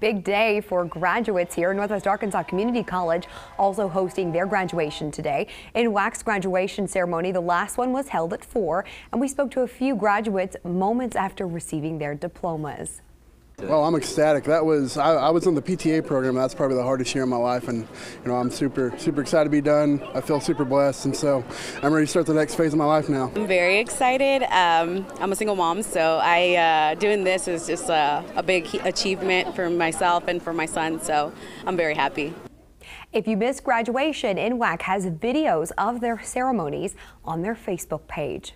Big day for graduates here. Northwest Arkansas Community College also hosting their graduation today. NWACC's graduation ceremony, the last one was held at 4, and we spoke to a few graduates moments after receiving their diplomas. Well, I'm ecstatic. That was I, I, was in the PTA program. That's probably the hardest year of my life, and you know I'm super super excited to be done. I feel super blessed, and so I'm ready to start the next phase of my life now. I'm very excited. Um, I'm a single mom, so I uh, doing this is just a, a big achievement for myself and for my son. So I'm very happy. If you missed graduation, NWACC has videos of their ceremonies on their Facebook page.